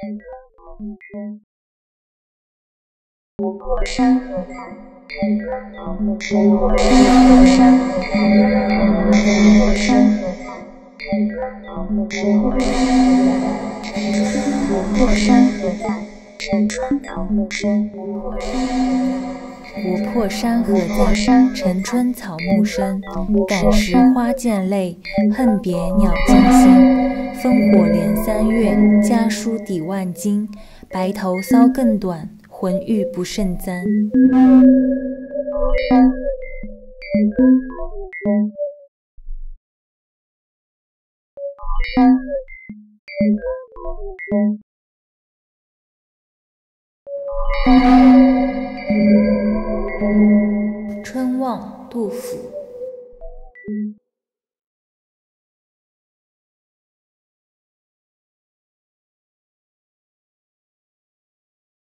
琥珀山河畔，春川桃木深。琥珀山河畔，琥珀山河畔，春川桃木深。琥珀山河畔，春川桃木深。琥珀山河在，城春草木深。感时花溅泪，恨别鸟惊心。烽火连三月，家书抵万金。白头搔更短。浑欲不胜簪。春望，杜甫。